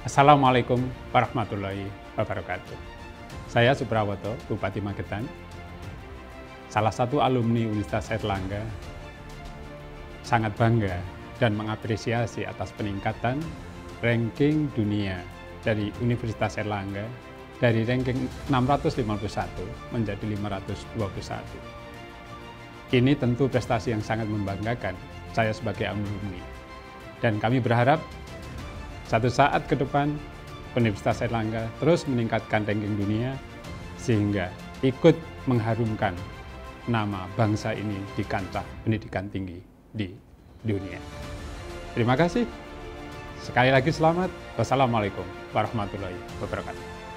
Assalamualaikum warahmatullahi wabarakatuh. Saya Suprawoto, Bupati Magetan, salah satu alumni Universitas Erlangga, sangat bangga dan mengapresiasi atas peningkatan ranking dunia dari Universitas Erlangga dari ranking 651 menjadi 521. Ini tentu prestasi yang sangat membanggakan saya sebagai alumni. Dan kami berharap satu saat ke depan Universitas Erlangga terus meningkatkan ranking dunia sehingga ikut mengharumkan nama bangsa ini di kancah pendidikan tinggi di dunia. Terima kasih. Sekali lagi selamat. Wassalamualaikum warahmatullahi wabarakatuh.